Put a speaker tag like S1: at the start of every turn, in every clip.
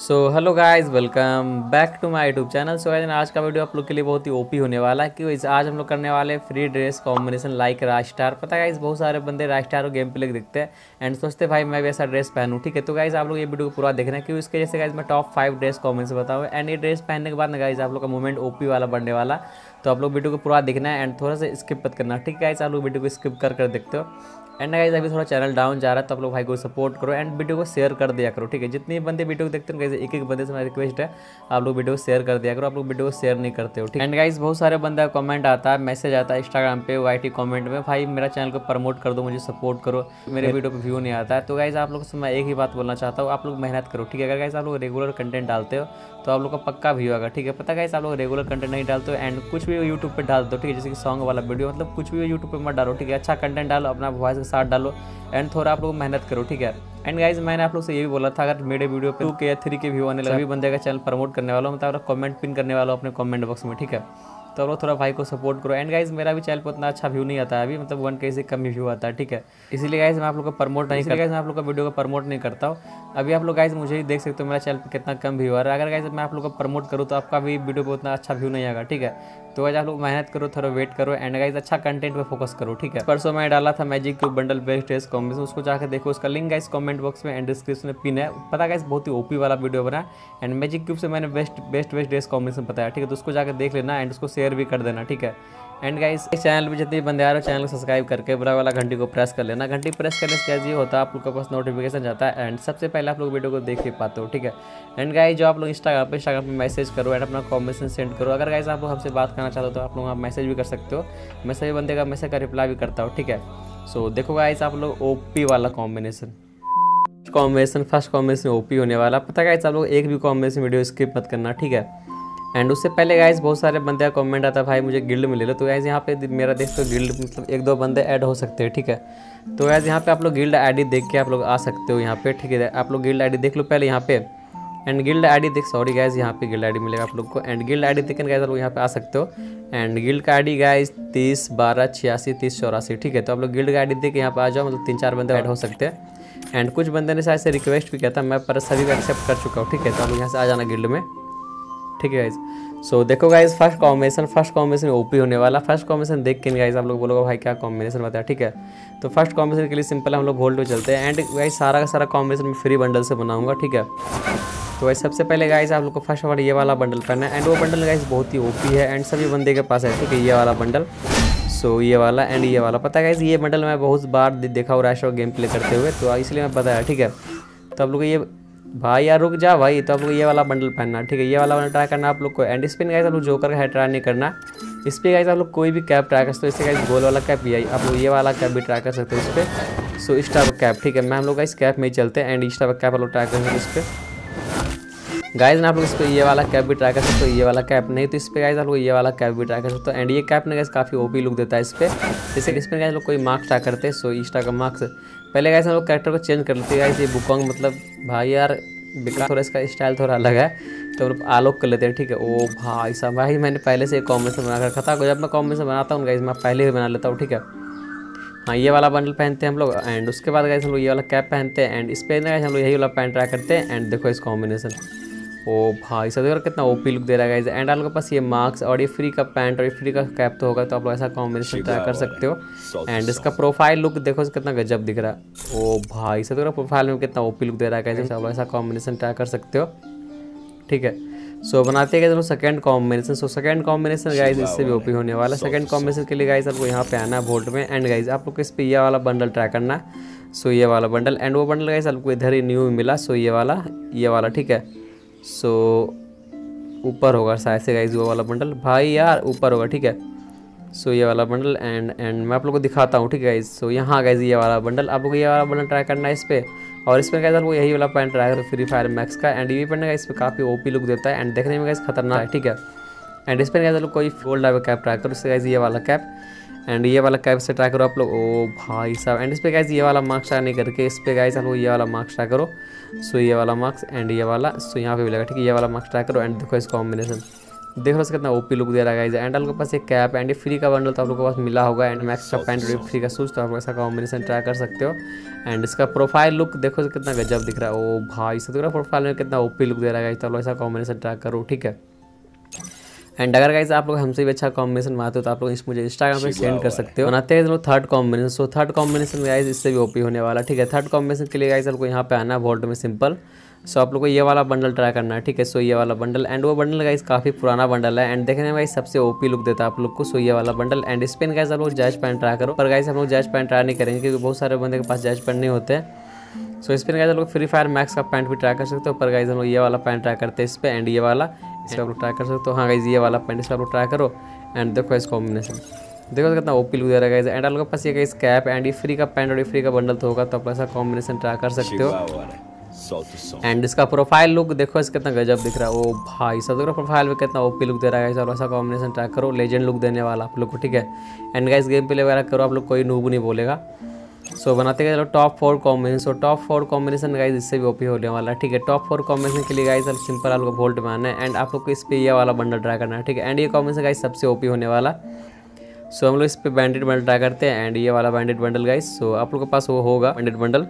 S1: So hello guys welcome back to my YouTube channel so guys आज का video आप लोग के लिए बहुत ही ओपी होने वाला है, क्योंकि आज हम लोग करने वाले फ्री ड्रेस कॉम्बिनेशन लाइक राज स्टार पता है गाइस बहुत सारे बंदे रास्टार और गेम प्ले दिखते हैं एंड सोचते भाई, मैं वैसा ड्रेस पहनूँ। ठीक है तो गाइस आप लोग ये वीडियो को पूरा देखना क्योंकि इसके जैसे गाइज़ मैं टॉप फाइव ड्रेस कॉम्बिनेशन बताऊँ। एंड ये ड्रेस पहनने के बाद ना गाइज़ आप लोग का मूवमेंट ओपी वाला बनने वाला। तो आप लोग वीडियो को पूरा देखना है एंड थोड़ा सा स्किप मत करना। ठीक है गाइस आप लोग वीडियो को स्किप कर कर देखते हो। एंड गाइज़ अभी थोड़ा चैनल डाउन जा रहा है तो आप लोग भाई को सपोर्ट करो एंड वीडियो को शेयर कर दिया करो ठीक है? जितने बंदे वीडियो को देखते हैं गाइज़ एक एक बंदे से मेरा रिक्वेस्ट है आप लोग वीडियो को शेयर कर दिया करो आप लोग वीडियो को शेयर नहीं करते हो ठीक एंड गाइज़ बहुत सारे बंदे का कमेंट आता है मैसेज आता है इंस्टाग्राम पे वाई टी कमेंट में भाई मेरा चैनल को प्रमोट कर दो मुझे सपोर्ट करो मेरे वीडियो पर व्यू नहीं आता है। तो गाइज़ आप लोग से मैं एक ही बात बोलना चाहता हूँ आप लोग मेहनत करो ठीक है? अगर गाइज़ आप लोग रेगुलर कंटेंट डालते हो तो आप लोग का पक्का व्यू आएगा ठीक है? पता कैसे आप लोग रेगुलर कंटेंट नहीं डालते हो एंड कुछ भी यूट्यूब पर डाल दो ठीक है? जैसे कि सॉन्ग वाला वीडियो मतलब कुछ भी यूट्यूब पर मत डालो ठीक है? अच्छा कंटेंट डालो अपना वॉइस के साथ डालो एंड थोड़ा आप लोग मेहनत करो ठीक है? एंड गाइज़ मैंने आप लोग से ये भी बोला था अगर मेरे वीडियो पे टू के या थ्री के व्यू आने लगे सभी बंदे का चैनल प्रमोट करने वाला हूँ मतलब कमेंट पिन करने वाला हूँ अपने कमेंट बॉक्स में ठीक है? तो लोग थोड़ा भाई को सपोर्ट करो। एंड गाइज़ मेरा भी चैनल पर उतना अच्छा व्यू नहीं आता है अभी मतलब वन के से कम व्यू आता है ठीक है? इसीलिए गाइज़ मैं आप लोग को प्रमोट नहीं करता मैं आप लोग का वीडियो को प्रमोट नहीं करता हूँ। अभी आप लोग गाइज़ मुझे ही देख सकते हो मेरा चैनल पर कितना कम व्यू आ रहा है। अगर गाइज़ मैं आप लोग को प्रमोट करूँ तो आपका भी वीडियो पर उतना अच्छा व्यू नहीं आएगा ठीक है? तो गाइज़ लोग मेहनत करो, थोड़ा वेट करो एंड गाइज़ अच्छा कंटेंट पे फोकस करो, ठीक है? परसों मैं डाला था magic cube bundle best dress combination उसको जाकर देखो, उसका लिंक गाइज़ कमेंट बॉक्स में एंड डिस्क्रिप्शन में पिन है। पता गाइज़ बहुत ही ओपी वाला वीडियो बना। एंड मैजिक क्यूब से मैंने best best best dress combination बताया, ठीक है? तो उसको जाकर देख लेना एंड उसको शेयर भी कर देना, ठीक है? एंड गाइस इस चैनल पे जितने बंदे आ रहे हो चैनल को सब्सक्राइब करके बड़ा वाला घंटी को प्रेस कर लेना। घंटी प्रेस करने से क्या ये होता है, आप लोग के पास नोटिफिकेशन जाता है। एंड सबसे पहले आप लोग वीडियो को देख ही पाते हो, ठीक है? एंड गाइस जो आप लोग इंस्टाग्राम पे इंस्टाग्राम पे मैसेज करो एंड अपना कॉम्बिनेशन सेंड करो। अगर गाइस आप हमसे बात करना चाहते हो तो आप लोग आप मैसेज भी कर सकते हो। मैं सभी बंदे का मैसेज का रिप्लाई भी करता हूँ, ठीक है? सो देखो गाइस आप लोग ओपी वाला combination combination first combination OP होने वाला। पता गाइस आप लोग एक भी कॉम्बिनेशन वीडियो स्किप मत करना, ठीक है? एंड उससे पहले गाइस बहुत सारे बंदे का कमेंट आता भाई, मुझे गिल्ड में ले लो। तो गाइस यहाँ पे मेरा देख तो गिल्ड मतलब एक दो बंदे ऐड हो सकते हैं, ठीक है? तो गाइस यहाँ पे आप लोग गिल्ड आईडी देख के आप लोग आ सकते हो यहाँ पे, ठीक है? आप लोग गिल्ड आईडी देख लो पहले यहाँ पे। एंड गिल्ड आईडी देख सॉरी गाइस यहाँ पे गिल्ड आईडी मिलेगा आप लोग को। एंड गिल्ड आईडी देख गाइस आप लोग यहाँ पे आ सकते हो। एंड गिल्ड का आईडी गाइस तीस, बारह, छियासी, तीस, चौरासी, ठीक है? तो आप लोग गिल्ड का आईडी देख के यहाँ पे आ जाओ मतलब तीन चार बंदे ऐड हो सकते हैं। एंड कुछ बंदे ने शायद से रिक्वेस्ट भी किया था, मैं पर सभी को एक्सेप्ट कर चुका हूँ, ठीक है? तो आप लोग यहाँ से आ जाना गिल्ड में। ठीक है गाइज़ सो so, देखो guys first combination first combination OP होने वाला. फ़र्स्ट कॉम्बिनेशन देख के नहीं गाइज़ आप लोग बोलोगे भाई क्या कॉम्बिनेशन बताया? ठीक है? तो फ़र्स्ट कॉम्बिनेशन के लिए सिंपल हम लोग होल्ड पे चलते हैं. एंड गाइज़ सारा का सारा कॉम्बिनेशन मैं फ्री बंडल से बनाऊँगा ठीक है? तो गाइज़ सबसे पहले गाइज़ आप लोग को फ़र्स्ट वाला ये वाला बंडल पहनना है. एंड वो बंडल गाइज़ बहुत ही ओपी है एंड सभी बंदे के पास है ठीक है? ये वाला बंडल सो so, ये वाला एंड ये वाला. पता है गाइज़ ये बंडल मैं बहुत बार देखा हूँ रैश गेम प्ले करते हुए. तो इसलिए मैं पता है ठीक है? तो आप लोग ये भाई यार, रुक जा भाई तो आप लोग ये वाला बंडल पहनना, ठीक है? ये वाला बंडल ट्राई करना आप लोग को। एंड स्पिन गाइस आप लोग जोकर का ट्राई नहीं करना। इस पर गाइस आप लोग कोई भी कैप ट्राई कर सकते हो। इससे गाइस गोल वाला कैप भी आई आप लोग ये वाला कैप भी ट्राई कर सकते हो इस पर सो इस टाइप कैप ठीक है? मैं हम लोग इस कैप में ही चलते हैं। एंड इस टाइप कैप आप लोग ट्राई कर सकते इस पर गाइज़ ना आप लोग इस पर ये वाला कैप भी ट्राई कर सकते हो, ये वाला कैप नहीं तो इस पर गाइज़ आप लोग ये वाला कैप भी ट्राई कर सकते हो। एंड ये कैप ने गाइज़ काफ़ी ओपी लुक देता है इस पर जैसे इस पर गाइज़ लोग कोई मार्क्स ट्राई करते हैं सो इस का मार्क्स पहले गाइस हम लोग कैरेक्टर को चेंज कर लेते हैं। ये बुकॉन्ग मतलब भाई यार, बेकार थोड़ा इसका स्टाइल थोड़ा अलग है। तो हम आलोक कर लेते हैं, ठीक है? ओ भाई साहब, भाई मैंने पहले से एक कॉम्बिनेशन बना रखा था। जब मैं कॉम्बिनेशन बनाता हूँ गाइज़ मैं पहले ही बना लेता हूँ, ठीक है? हाँ ये वाला बंडल पहनते हैं हम लोग एंड उसके बाद गाइस हम लोग ये वाला कैप पहनते हैं एंड इस पर हम लोग यही वाला पैंट ट्राई करते हैं एंड देखो इस कॉम्बिनेशन ओ भाई सब कितना ओपी लुक दे रहा है एंड आप लोगों के पास ये मार्क्स और ये फ्री का पैंट और ये फ्री का कैप तो होगा तो आप लोग ऐसा कॉम्बिनेशन ट्राई कर सकते हो. एंड इसका प्रोफ़ाइल लुक देखो कितना गजब दिख रहा है. ओ भाई सब प्रोफ़ाइल में कितना ओपी लुक दे रहा है आप लोग ऐसा कॉम्बिनेशन ट्राई कर सकते हो. ठीक है. सो so, बनाते हैं दोनों second combination so second combination guys इससे भी ओपी होने वाला है. सेकंड कॉम्बिनेशन के लिए गाइज़ आपको यहाँ पे आना है वोल्ट में. एंड गाइज़ आप लोग इस पे ये वाला बंडल ट्राई करना है. सो ये वाला बंडल एंड वो बंडल गाइज़ आपको इधर ही न्यू मिला. सो ये वाला ये वाला ठीक है. सो ऊपर होगा शायद से गाइज़ वो वाला बंडल भाई यार, ऊपर होगा, ठीक है? सो ये वाला बंडल एंड एंड मैं आप लोग को दिखाता हूँ, ठीक है गाइज़ सो यहाँ गाइज़ ये वाला बंडल आप लोग ये वाला बंडल ट्राई करना है इस पर और इसमें गाइज़ आपको यही वाला पैंट ट्राई करो फ्री फायर मैक्स का। एंड ये पैंट इस पर काफ़ी ओपी लुक देता है। एंड देखने में गाइज़ खतरनाक है, ठीक है? एंड इस पर गाइज़ लोग कोई गोल्ड कैप ट्राई करो, इससे गाइज़ ये वाला कैप एंड ये वाला कैप से ट्राई करो आप लोग। ओ भाई साहब। एंड इस पर गाइज़ ये वाला मार्क्स ट्राई नहीं करके इस पर गाइज़ आप लोग ये वाला मार्क्स ट्राई करो। सो ये वाला मार्क्स एंड ये वाला सो यहाँ पे भी लगा। ठीक है, ये वाला मार्क्स ट्राई करो एंड देखो इस कॉम्बिनेशन देख लो कितना ओपी लुक दे रहा है एंड आपके पास एक कैप एंड फ्री का बंडल तो आप लोग के पास मिला होगा। एंड मैक्स का पैंट फ्री का शूज़ तो आप ऐसा कॉम्बिनेशन ट्राई कर सकते हो। एंड इसका प्रोफ़ाइल लुक देखो कितना गजब दिख रहा है। ओ भाई से प्रोफ़ाइल में कितना ओपी लुक दे रहा है तो ऐसा कॉम्बिनेशन ट्राई करो। ठीक है। एंड अगर गाइज़ आप लोग हमसे भी अच्छा कॉम्बिनेशन बनाते हो तो आप लोग इस मुझे इंस्टाग्राम पे सेंड कर सकते हो। बनाते हैं लोग third combination so third combination guys इससे भी ओपी होने वाला ठीक है? थर्ड कॉम्बिनेशन के लिए गाइज़ आपको यहाँ पे आना है वोल्ट में सिंपल सो so, आप लोग को ये वाला बंडल ट्राई करना है ठीक है? सो ये वाला बंडल एंड वो बंडल गाइज़ काफ़ी पुराना बंडल है। एंड देखने में गाइज़ सबसे ओपी लुक देता है आप लोग को सो ये वाला बंडल एंड इस पेन गाइज़ आप लोग जैज पैंट ट्राई करो। पर गाइज़ हम लोग जैज पैंट ट्राई नहीं करेंगे क्योंकि बहुत सारे बंदे के पास जैज पैंट नहीं होते। सो इस पर गाइज़ लोग फ्री फायर मैक्स का पैंट भी ट्राई कर सकते हो पर गाइज़ हम लोग ये वाला पैंट ट्राई करते हैं इस पर एंड ये वाला। इस पर आप लोग ट्राई कर सकते हो। हाँ गाइज़ ये वाला पैंट इस पर आप लोग ट्राई करो। एंड देखो इस कॉम्बिनेशन देखो कितना ओपी लुक दे रहा है एंड आप लोग के पास ये गाइज़ कैप एंड ये फ्री का पैंट और ये फ्री का बंडल तो होगा तो आप ऐसा कॉम्बिनेशन ट्राई कर सकते हो। एंड इसका प्रोफ़ाइल लुक देखो इसका कितना गजब दिख रहा है। ओ भाई सब देखो प्रोफ़ाइल में कितना ओपी लुक दे रहा है चलो ऐसा कॉम्बिनेशन ट्राई करो। लेजेंड लुक देने वाला आप लोग को ठीक है? एंड गाइस गेम प्ले वगैरह करो। आप लोग कोई नूब नहीं बोलेगा। सो so, बनाते गए चलो top four combination so top four combination guys इससे भी ओपी होने वाला है ठीक है? टॉप फोर कॉम्बिनेशन के लिए गाइज़ अब सिंपल आपको वोल्ट में आना है एंड आप लोग को इस पर ये वाला बंडल ट्राई करना है ठीक है? एंड ये कॉम्बिनेशन गाइज़ सबसे ओपी होने वाला। सो so, हम लोग इस पर बैंडेड बंडल ट्राई करते हैं एंड ये वाला बैंडेड बंडल गाइज़ सो आप लोग के पास वो होगा बैंडेड बंडल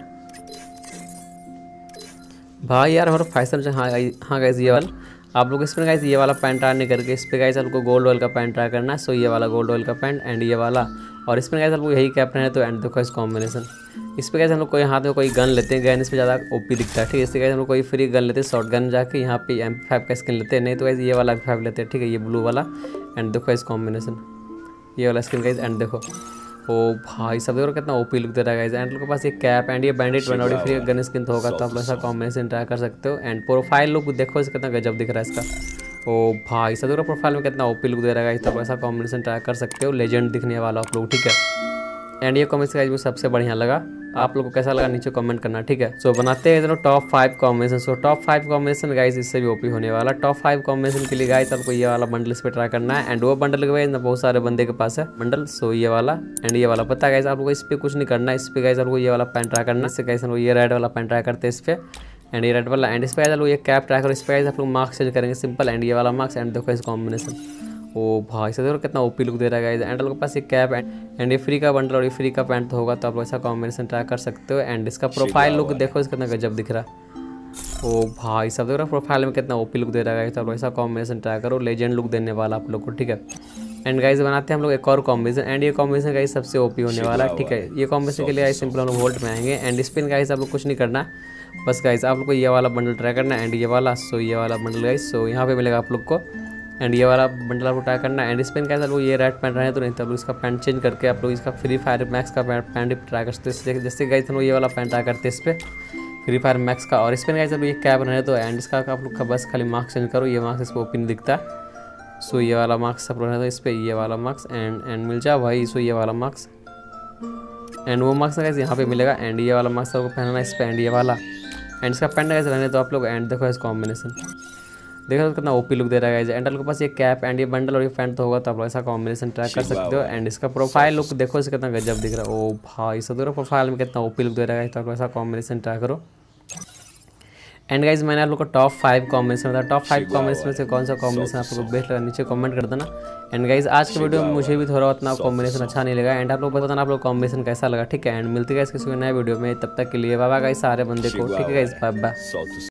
S1: भाई यार हमारा फ़ैशन हाँ हाँ गाइज़ ये वाला। आप लोग इसमें गाइज़ ये वाला पैंट ट्राई नहीं करके, इस पर गाइज़ आपको गोल्ड ऑयल का पैंट ट्राई करना है सो ये वाला गोल्ड ऑयल का पैंट एंड ये वाला। और इसमें गाइज़ आपको यही कैप रहना है तो एंड देखो इस कॉम्बिनेशन इस पर गाइज़ हम लोग कोई हाथ में कोई गन लेते हैं गन इस पर ज़्यादा ओपी दिखता है, ठीक है? इससे गाइज़ हम लोग कोई फ्री गन लेते हैं शॉर्ट गन जाके यहाँ पे एम फाइव का स्किन लेते हैं, नहीं तो गाइज़ ये वाला एम फाइव लेते हैं, ठीक है? ये ब्लू वाला। एंड देखो इस कॉम्बिनेशन ये वाला स्किन गाइज़ एंड देखो। ओ भाई सब देखो कितना ओपी लुक दे रहा है गाइस एंड लोग के पास ये कैप एंड ये बैंडेड बनौड़ी फ्री गन स्किन तो होगा तो आप ऐसा कॉम्बिनेशन ट्राई कर सकते हो. एंड प्रोफ़ाइल लुक देखो इसका कितना गजब दिख रहा है इसका. ओ भाई सब देखो प्रोफ़ाइल में कितना ओपी लुक दे रहा है गाइस तो ऐसा कॉम्बिनेशन ट्राई कर सकते हो. लेजेंड दिखने वाला आप लोग ठीक है. एंड ये कॉम्बिनेशन गाइस मुझे सबसे बढ़िया लगा. आप लोग को कैसा लगा नीचे कमेंट करना ठीक है? सो so, बनाते हैं top five combination so top five combination guys इससे भी ओपी होने वाला। टॉप फाइव कॉम्बिनेशन के लिए गाइस आपको ये वाला बंडल इस पर ट्राई करना है। एंड वो बंडल के ना बहुत सारे बंदे के पास है। बंडल सो ये वाला एंड ये वाला। पता गाइस आपको इस पर कुछ नहीं करना इस पर गाइस आपको ये वाला पैंट ट्राई करना इससे गाइस ये रेड वाला पैन ट्राई करते हैं इस पर एंड ये रेड वाला एंड इस पर आप लोग ये कैप ट्राई करो। इस पर आप लोग मार्क्स चेंज करेंगे। सिंपल एंड ये वाला मार्क्स एंड देखो इस कॉम्बिनेशन ओ भाई से देखो कितना ओपी लुक दे रहा है एंड के पास एक कैप एंड ये फ्री का बंडल और ये फ्री का पैंट तो होगा तो आप लोग ऐसा कॉम्बिनेशन ट्राई कर सकते हो। एंड इसका प्रोफ़ाइल लुक देखो इसका कितना गजब दिख रहा। है ओ भाई सब देखो प्रोफ़ाइल में कितना ओपी लुक दे रहा है तो आप लोग ऐसा कॉम्बिनेशन ट्राई करो लेजेंड लुक देने वाला आप लोग को ठीक है? एंड गाइज़ बनाते हैं हम लोग एक और कॉम्बिनेशन एंड ये कॉम्बिनेशन गाइज़ सबसे ओपी होने वाला है ठीक है? ये कॉम्बिनेशन के लिए गाइज़ सिंपल हम लोग वोल्ट में आएँगे। एंड स्पिन गाइज़ आप लोग कुछ नहीं करना। बस गाइज़ आप लोग को ये वाला बंडल ट्राई करना। एंड ये वाला सो ये वाला बंडल गाइज़ सो यहाँ पे मिलेगा आप लोग को। एंड ये वाला बंडल आपको ट्राई करना है। एंड इस पेन कैसा लोग ये रेड पैंट रहे तो नहीं तो लोग इसका पैंट चेंज करके आप लोग इसका फ्री फायर मैक्स का पैंट ट्राई कर सकते हैं। जैसे गए थे लोग ये वाला पैंट ट्राई करते इस पर फ्री फायर मैक्स का। और इस पेन कैसा ये कैब रहे तो एंड इसका आप लोग का बस खाली मार्क्स चेंज करो। ये मार्क्स इस पर ओपन दिखता है। सो ये वाला मार्क्स सब रहे तो इस पर ये वाला मार्क्स एंड एंड मिल जाओ भाई सो ये वाला मार्क्स एंड वो मार्क्स कैसे यहाँ पे मिलेगा। एंड ये वाला मार्क्स आपको पहनना इस पर एंड ये वाला। एंड इसका पैंट कैसे रहने तो आप लोग। एंड देखो इस कॉम्बिनेशन देखो तो कितना ओपी लुक दे रहा है एंड के पास ये कैप एंड ये बंडल और ये पैंट तो होगा तो आप लोग ऐसा कॉम्बिनेशन ट्राई कर सकते हो। एंड इसका प्रोफ़ाइल लुक देखो इसका कितना गजब दिख रहा है। ओ भाई सब देखो प्रोफ़ाइल में कितना ओपी लुक दे रहा है तो आप ऐसा कॉम्बिनेशन ट्राई करो। एंड गाइज़ मैंने आप लोग को टॉप फाइव कॉम्बिनेशन बताया। टॉप फाइव कॉम्बिनेशन में से कौन सा कॉम्बिनेशन आप लोग बेस्ट लगा? नीचे कमेंट कर देना। एंड गाइज़ आज के वीडियो में मुझे भी थोड़ा उतना कॉम्बिनेशन अच्छा नहीं लगा। एंड आप लोग बताना आप लोग कॉम्बिनेशन कैसा लगा? ठीक है एंड मिलती है किसी नए वीडियो में। तब तक के लिए बाबा गाइज़ सारे बंदे को। ठीक है गाइज़ बाबा